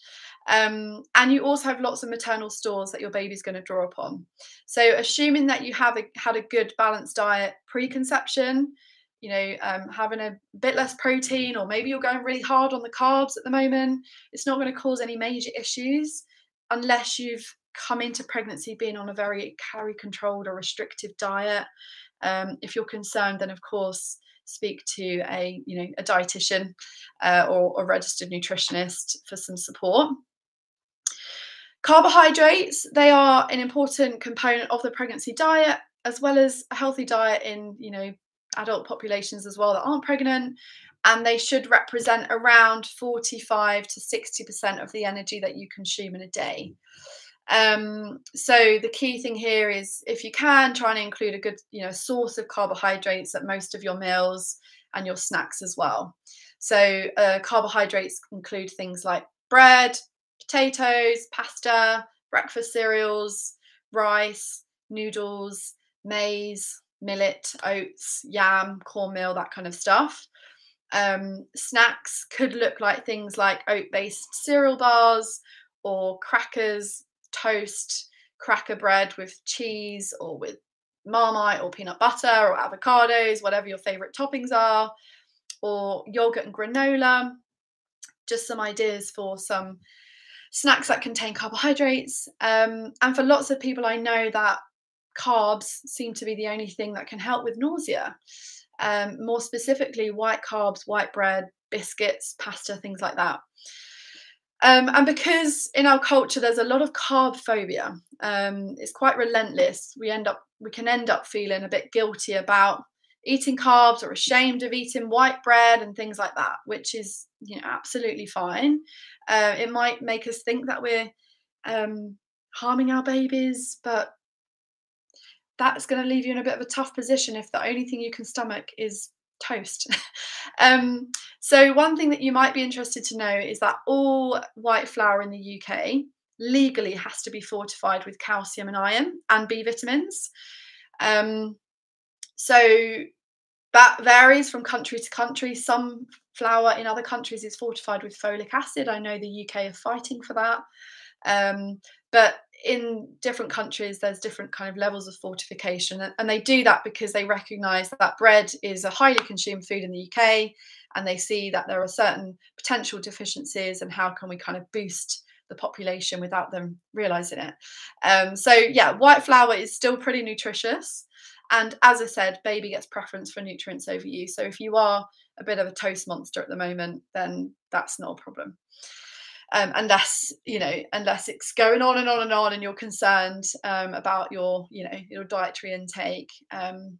Um, and you also have lots of maternal stores that your baby's going to draw upon. So, assuming that you have a, had a good balanced diet pre-conception, you know, um, having a bit less protein, or maybe you're going really hard on the carbs at the moment, it's not going to cause any major issues unless you've come into pregnancy being on a very calorie controlled or restrictive diet. Um, if you're concerned, then of course speak to a you know a dietitian uh, or a registered nutritionist for some support. Carbohydrates they are an important component of the pregnancy diet as well as a healthy diet in you know adult populations as well that aren't pregnant and they should represent around 45 to 60% of the energy that you consume in a day. Um, so the key thing here is if you can try and include a good, you know, source of carbohydrates at most of your meals and your snacks as well. So uh, carbohydrates include things like bread, potatoes, pasta, breakfast cereals, rice, noodles, maize, millet, oats, yam, cornmeal, that kind of stuff. Um, snacks could look like things like oat based cereal bars or crackers, toast, cracker bread with cheese or with marmite or peanut butter or avocados, whatever your favorite toppings are, or yogurt and granola. Just some ideas for some snacks that contain carbohydrates. Um, and for lots of people, I know that carbs seem to be the only thing that can help with nausea. Um, more specifically, white carbs, white bread, biscuits, pasta, things like that. Um, and because in our culture there's a lot of carb phobia, um, it's quite relentless. We end up we can end up feeling a bit guilty about eating carbs or ashamed of eating white bread and things like that, which is you know absolutely fine. Uh, it might make us think that we're um, harming our babies, but that's going to leave you in a bit of a tough position if the only thing you can stomach is toast. um, so, one thing that you might be interested to know is that all white flour in the UK legally has to be fortified with calcium and iron and B vitamins. Um, so, that varies from country to country. Some flour in other countries is fortified with folic acid. I know the UK are fighting for that. Um, but in different countries, there's different kind of levels of fortification, and they do that because they recognise that bread is a highly consumed food in the UK, and they see that there are certain potential deficiencies, and how can we kind of boost the population without them realising it. Um, so yeah, white flour is still pretty nutritious, and as I said, baby gets preference for nutrients over you. So if you are a bit of a toast monster at the moment, then that's not a problem um, unless you know unless it's going on and on and on and you're concerned um, about your you know your dietary intake um,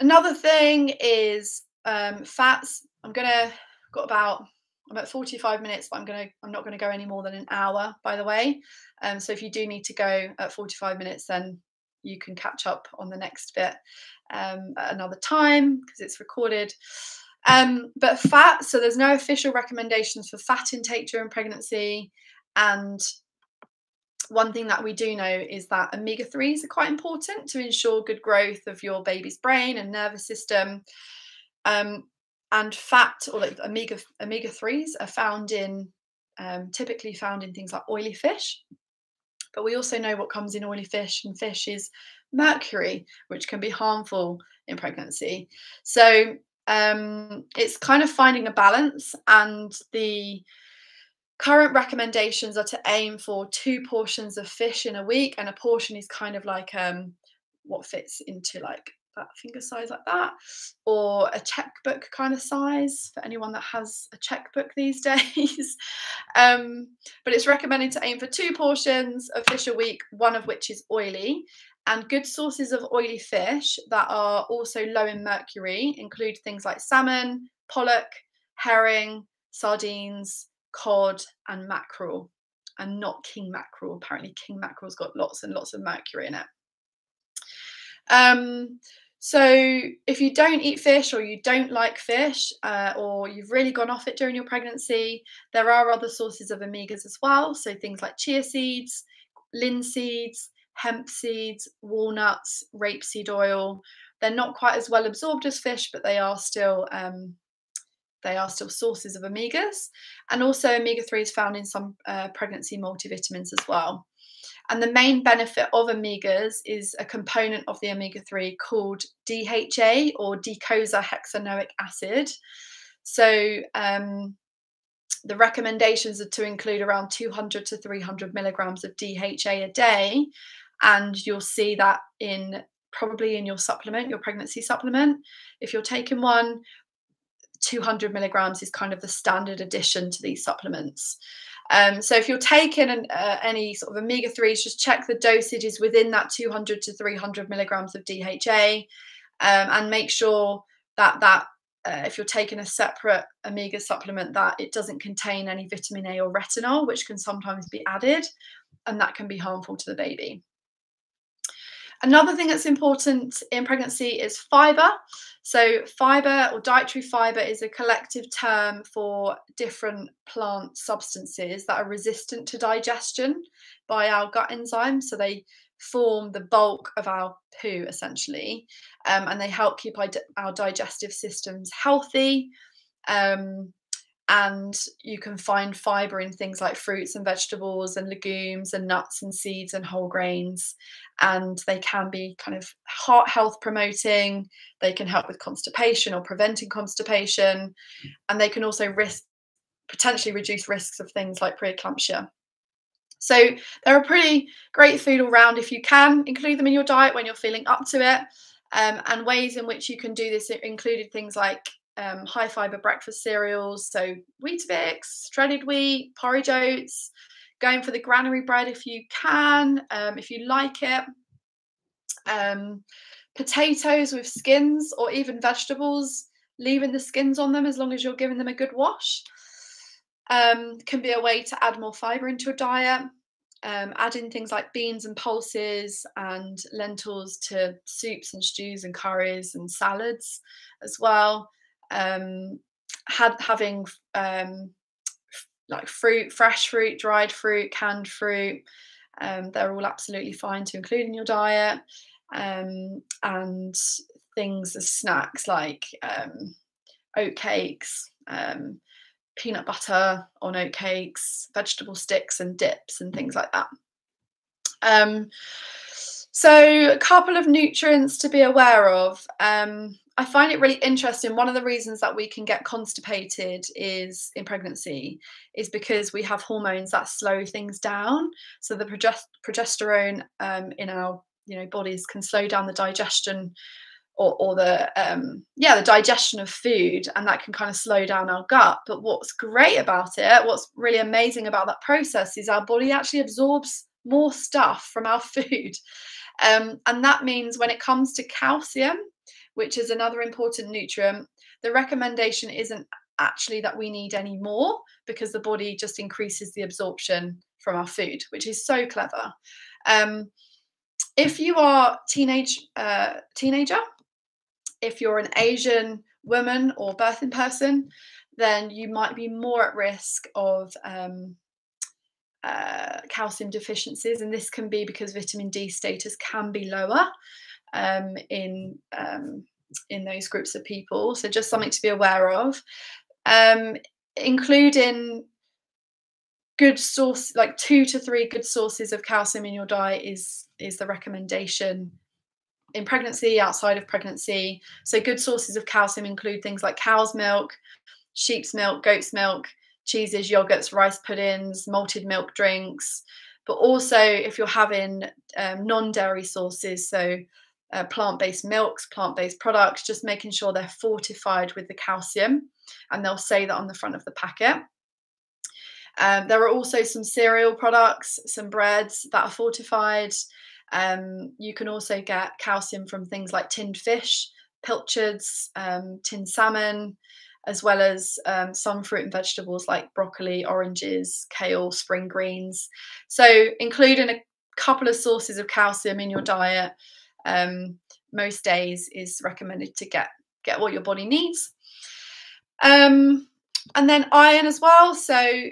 another thing is um, fats. I'm gonna got about i'm at 45 minutes but i'm gonna i'm not gonna go any more than an hour by the way. Um, so if you do need to go at 45 minutes then you can catch up on the next bit um, at another time because it's recorded um, but fat, so there's no official recommendations for fat intake during pregnancy. And one thing that we do know is that omega 3s are quite important to ensure good growth of your baby's brain and nervous system. Um, and fat or like omega omega 3s are found in um, typically found in things like oily fish. But we also know what comes in oily fish, and fish is mercury, which can be harmful in pregnancy. So um, it's kind of finding a balance, and the current recommendations are to aim for two portions of fish in a week, and a portion is kind of like um, what fits into like that finger size like that or a checkbook kind of size for anyone that has a checkbook these days. Um, but it's recommended to aim for two portions of fish a week one of which is oily and good sources of oily fish that are also low in mercury include things like salmon, pollock, herring, sardines, cod, and mackerel. And not king mackerel. Apparently, king mackerel's got lots and lots of mercury in it. Um, so, if you don't eat fish or you don't like fish uh, or you've really gone off it during your pregnancy, there are other sources of omegas as well. So, things like chia seeds, linseeds, hemp seeds, walnuts, rapeseed oil. They're not quite as well absorbed as fish, but they are still um, they are still sources of omegas. And also omega 3 is found in some uh, pregnancy multivitamins as well. And the main benefit of omegas is a component of the omega 3 called DHA or docosahexaenoic acid. So um, the recommendations are to include around 200 to 300 milligrams of DHA a day, and you'll see that in probably in your supplement, your pregnancy supplement. If you're taking one, 200 milligrams is kind of the standard addition to these supplements. Um, so if you're taking an, uh, any sort of omega 3s, just check the dosage is within that 200 to 300 milligrams of DHA um, and make sure that that uh, if you're taking a separate omega supplement that it doesn't contain any vitamin A or retinol, which can sometimes be added, and that can be harmful to the baby. Another thing that's important in pregnancy is fiber. So, fiber or dietary fiber is a collective term for different plant substances that are resistant to digestion by our gut enzymes. So, they form the bulk of our poo essentially, um, and they help keep our, our digestive systems healthy. Um, and you can find fiber in things like fruits and vegetables and legumes and nuts and seeds and whole grains and they can be kind of heart health promoting they can help with constipation or preventing constipation and they can also risk potentially reduce risks of things like preeclampsia. So they're a pretty great food all round if you can include them in your diet when you're feeling up to it um, and ways in which you can do this included things like um, high fiber breakfast cereals, so Weetabix, shredded wheat, porridge oats, going for the granary bread if you can, um, if you like it. Um, potatoes with skins or even vegetables, leaving the skins on them as long as you're giving them a good wash. Um, can be a way to add more fiber into a diet. Um, adding things like beans and pulses and lentils to soups and stews and curries and salads as well um, had having um, like fruit, fresh fruit, dried fruit, canned fruit. Um, they're all absolutely fine to include in your diet. Um, and things as snacks like um, oat cakes, um, peanut butter on oat cakes, vegetable sticks and dips and things like that. Um, so, a couple of nutrients to be aware of. Um, I find it really interesting. One of the reasons that we can get constipated is in pregnancy is because we have hormones that slow things down. So the progesterone um, in our you know bodies can slow down the digestion or, or the um, yeah the digestion of food, and that can kind of slow down our gut. But what's great about it, what's really amazing about that process, is our body actually absorbs more stuff from our food. Um, and that means when it comes to calcium, which is another important nutrient, the recommendation isn't actually that we need any more because the body just increases the absorption from our food, which is so clever. Um, if you are teenage uh, teenager, if you're an Asian woman or birthing person, then you might be more at risk of um, uh, calcium deficiencies, and this can be because vitamin D status can be lower um, in um, in those groups of people. So just something to be aware of, um, including good source like two to three good sources of calcium in your diet is is the recommendation in pregnancy outside of pregnancy. So good sources of calcium include things like cow's milk sheep's milk goat's milk cheeses yogurts rice puddings malted milk drinks. But also if you're having um, non-dairy sources so uh, plant-based milks, plant-based products, just making sure they're fortified with the calcium, and they'll say that on the front of the packet. Um, there are also some cereal products, some breads that are fortified. Um, you can also get calcium from things like tinned fish, pilchards, um, tinned salmon, as well as um, some fruit and vegetables like broccoli, oranges, kale, spring greens. So, including a couple of sources of calcium in your diet um, most days is recommended to get get what your body needs. Um, and then iron as well. So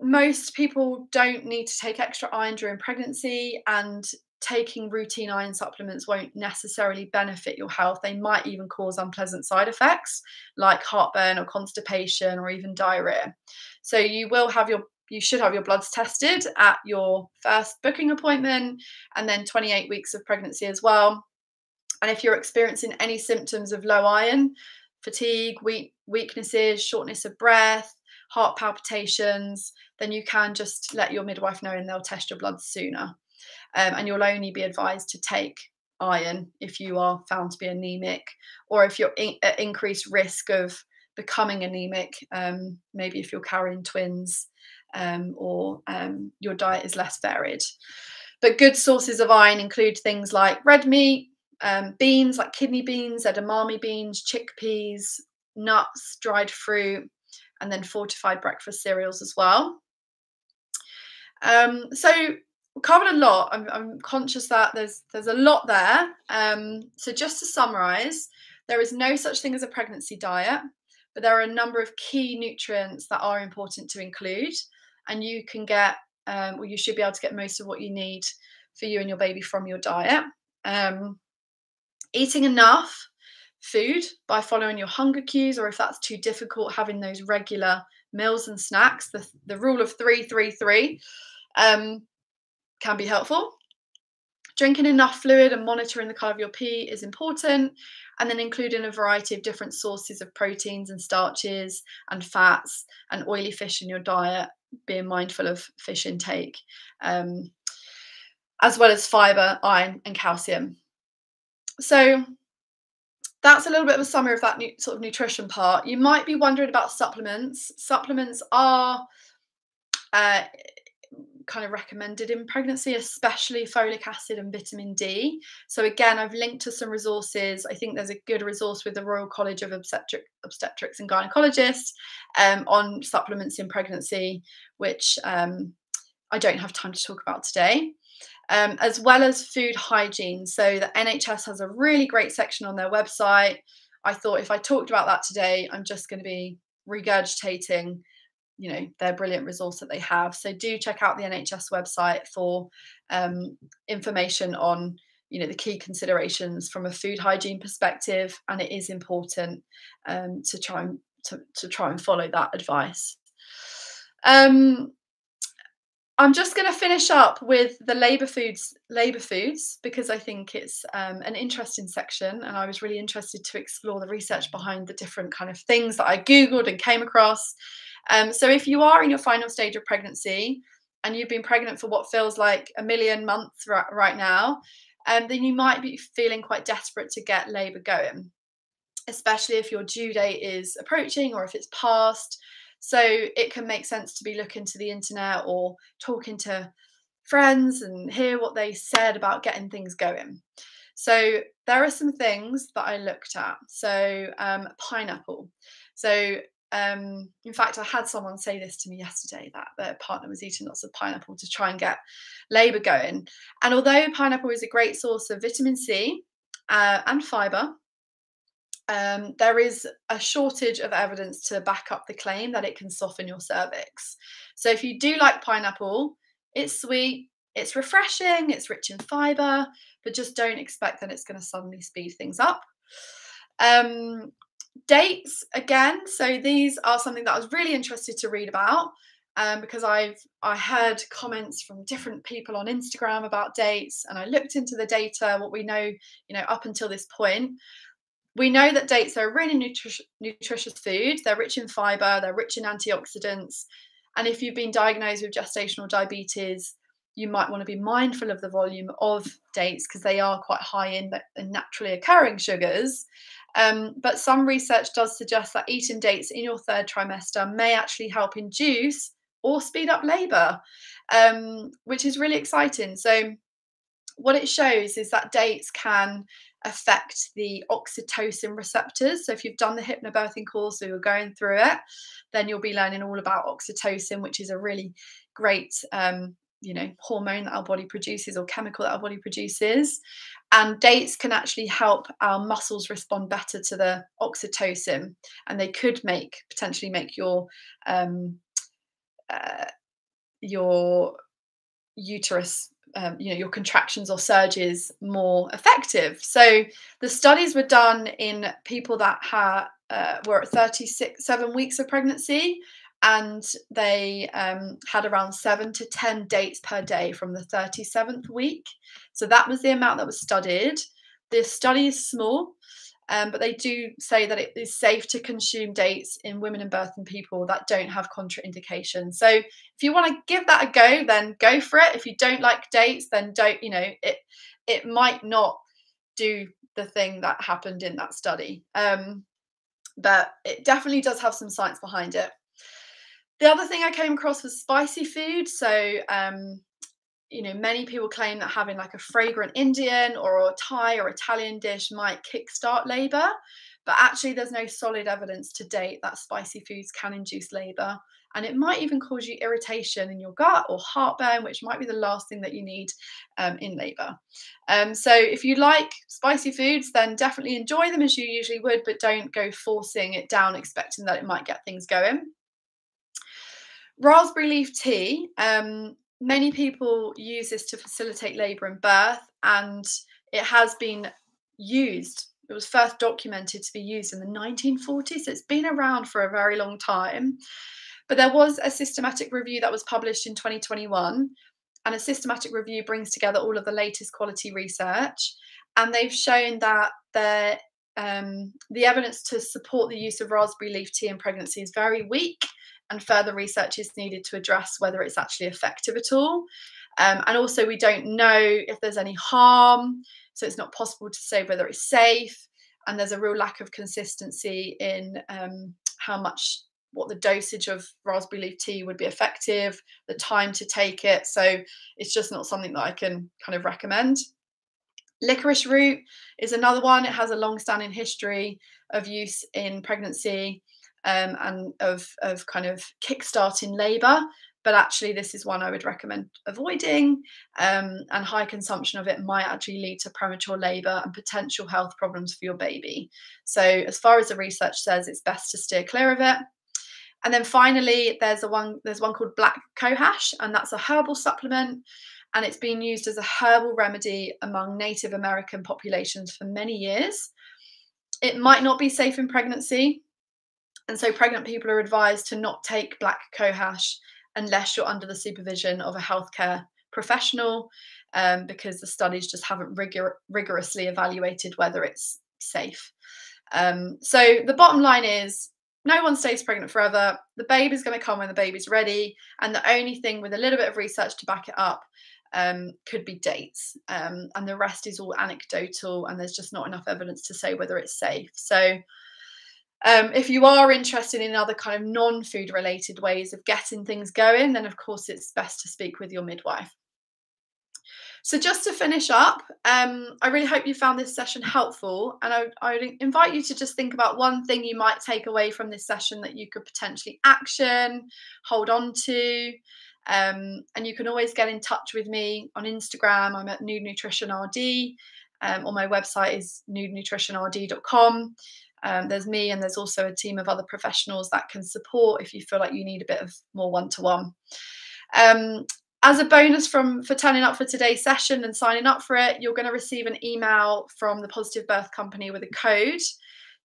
most people don't need to take extra iron during pregnancy, and taking routine iron supplements won't necessarily benefit your health. They might even cause unpleasant side effects like heartburn or constipation or even diarrhea. So you will have your you should have your bloods tested at your first booking appointment and then 28 weeks of pregnancy as well. And if you're experiencing any symptoms of low iron, fatigue, weak, weaknesses, shortness of breath, heart palpitations, then you can just let your midwife know and they'll test your blood sooner. Um, and you'll only be advised to take iron if you are found to be anemic or if you're in, at increased risk of becoming anemic, um, maybe if you're carrying twins um, or um, your diet is less varied. But good sources of iron include things like red meat, um, beans like kidney beans, edamame beans, chickpeas, nuts, dried fruit, and then fortified breakfast cereals as well. Um, so covered a lot. I'm, I'm, conscious that there's there's a lot there. Um, so just to summarise, there is no such thing as a pregnancy diet, but there are a number of key nutrients that are important to include and you can get, um, or you should be able to get most of what you need for you and your baby from your diet. Um, eating enough food by following your hunger cues, or if that's too difficult, having those regular meals and snacks. The, the rule of three, three, three um, can be helpful. Drinking enough fluid and monitoring the colour of your pee is important. And then including a variety of different sources of proteins and starches and fats and oily fish in your diet, being mindful of fish intake, um, as well as fibre, iron, and calcium. So that's a little bit of a summary of that sort of nutrition part. You might be wondering about supplements. Supplements are uh, kind of recommended in pregnancy, especially folic acid and vitamin D. So again, I've linked to some resources. I think there's a good resource with the Royal College of Obstetric, Obstetrics and Gynecologists um, on supplements in pregnancy, which um, I don't have time to talk about today. Um, as well as food hygiene. So the NHS has a really great section on their website. I thought if I talked about that today, I'm just going to be regurgitating you know their brilliant resource that they have. So do check out the nhs website for um, information on you know the key considerations from a food hygiene perspective and it is important um, to try and to, to try and follow that advice. Um, I'm just going to finish up with the labour foods, labour foods, because I think it's um, an interesting section, and I was really interested to explore the research behind the different kind of things that I googled and came across, um, so if you are in your final stage of pregnancy and you've been pregnant for what feels like a million months right, right now, um, then you might be feeling quite desperate to get labour going, especially if your due date is approaching or if it's past. So it can make sense to be looking to the internet or talking to friends and hear what they said about getting things going. So there are some things that I looked at. So um, pineapple. So um, in fact, I had someone say this to me yesterday that their partner was eating lots of pineapple to try and get labour going. And although pineapple is a great source of vitamin C uh, and fibre, um, there is a shortage of evidence to back up the claim that it can soften your cervix. So if you do like pineapple, it's sweet, it's refreshing, it's rich in fibre, but just don't expect that it's going to suddenly speed things up. Um, dates again. So these are something that i was really interested to read about um, because i've i heard comments from different people on instagram about dates and i looked into the data what we know you know up until this point. We know that dates are a really nutrish- nutritious food. They're rich in fiber they're rich in antioxidants and if you've been diagnosed with gestational diabetes you might want to be mindful of the volume of dates because they are quite high in, in naturally occurring sugars um, but some research does suggest that eating dates in your third trimester may actually help induce or speed up labour, um, which is really exciting. So, what it shows is that dates can affect the oxytocin receptors. So, if you've done the hypnobirthing course or you're going through it, then you'll be learning all about oxytocin, which is a really great um, you know hormone that our body produces or chemical that our body produces. And dates can actually help our muscles respond better to the oxytocin and they could make potentially make your um, uh, your uterus um, you know your contractions or surges more effective. So the studies were done in people that had uh, were at 36 seven weeks of pregnancy and they um, had around seven to 10 dates per day from the 37th week. So that was the amount that was studied. The study is small, um, but they do say that it is safe to consume dates in women and birthing people that don't have contraindications. So if you want to give that a go, then go for it. If you don't like dates, then don't, you know, it it might not do the thing that happened in that study. Um, but it definitely does have some science behind it. The other thing I came across was spicy food. So, um, you know, many people claim that having like a fragrant Indian or Thai or Italian dish might kickstart labour, but actually, there's no solid evidence to date that spicy foods can induce labour. And it might even cause you irritation in your gut or heartburn, which might be the last thing that you need um, in labour. Um, so, if you like spicy foods, then definitely enjoy them as you usually would, but don't go forcing it down, expecting that it might get things going. Raspberry leaf tea, um, many people use this to facilitate labour and birth, and it has been used it was first documented to be used in the 1940s. So it's been around for a very long time. But there was a systematic review that was published in 2021, and a systematic review brings together all of the latest quality research. And they've shown that the, um, the evidence to support the use of raspberry leaf tea in pregnancy is very weak, and further research is needed to address whether it's actually effective at all. Um, and also, we don't know if there's any harm, so it's not possible to say whether it's safe. And there's a real lack of consistency in um, how much what the dosage of raspberry leaf tea would be effective, the time to take it. So it's just not something that I can kind of recommend. Licorice root is another one. It has a long-standing history of use in pregnancy um, and of, of kind of kickstarting labour. But actually, this is one I would recommend avoiding. Um, and high consumption of it might actually lead to premature labour and potential health problems for your baby. So, as far as the research says, it's best to steer clear of it. And then finally, there's a one there's one called black cohosh, and that's a herbal supplement, and it's been used as a herbal remedy among Native American populations for many years. It might not be safe in pregnancy, and so pregnant people are advised to not take black cohosh unless you're under the supervision of a healthcare professional, um, because the studies just haven't rigor- rigorously evaluated whether it's safe. Um, so the bottom line is no one stays pregnant forever. The baby's going to come when the baby's ready. And the only thing with a little bit of research to back it up um, could be dates. Um, and the rest is all anecdotal, and there's just not enough evidence to say whether it's safe. So, um, if you are interested in other kind of non food related ways of getting things going, then of course it's best to speak with your midwife. So, just to finish up, um, I really hope you found this session helpful. And I, I would invite you to just think about one thing you might take away from this session that you could potentially action, hold on to. Um, and you can always get in touch with me on Instagram. I'm at Nude Nutrition RD, um, or my website is nudenutritionrd.com. Um, there's me, and there's also a team of other professionals that can support if you feel like you need a bit of more one to one as a bonus from for turning up for today's session and signing up for it, you're going to receive an email from the Positive Birth Company with a code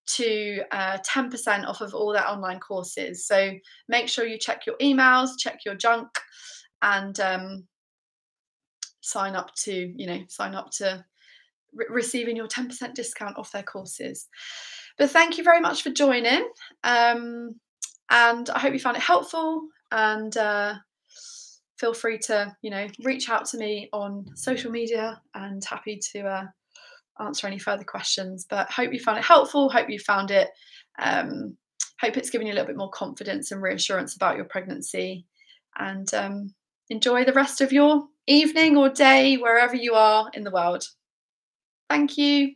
to uh, 10% off of all their online courses. So make sure you check your emails, check your junk, and um, sign up to you know sign up to re- receiving your 10% discount off their courses. But thank you very much for joining, um, and I hope you found it helpful and. Uh, feel free to you know reach out to me on social media and happy to uh, answer any further questions. But hope you found it helpful hope you found it um, hope it's given you a little bit more confidence and reassurance about your pregnancy. And um, enjoy the rest of your evening or day wherever you are in the world. Thank you